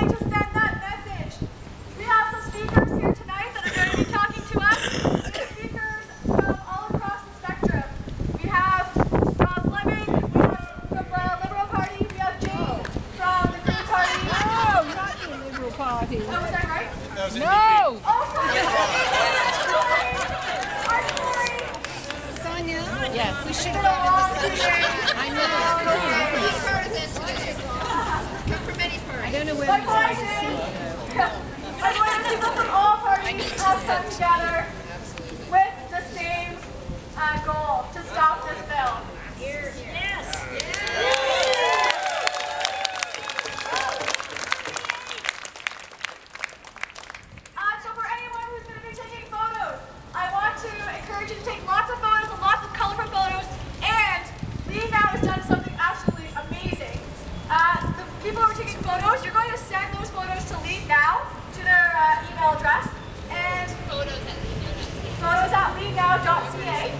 going to send that message. We have some speakers here tonight that are going to be talking to us. We have speakers from all across the spectrum. We have from Fleming, we have from the Liberal Party, we have Jane from the Green Party. No, oh, not the Liberal Party. Oh, was that right? No! Oh, sorry. Our Sonia? Yes. We should Been a long two years. I know. I don't know where guys, I'm going to people from all parties have come together with the same uh, goal to stop this bill. Yes. Uh, so for anyone who's going to be taking photos, I want to encourage you to take photos, you're going to send those photos to Lead Now to their uh, email address. And photos at leadnow.ca.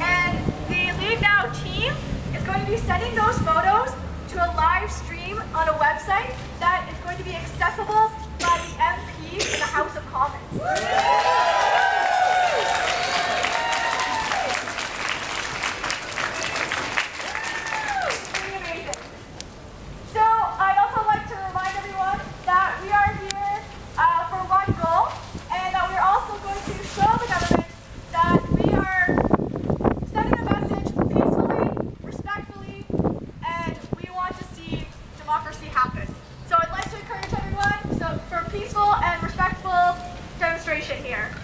And the Lead Now team is going to be sending those photos to a live stream on a website that is going to be accessible frustration here.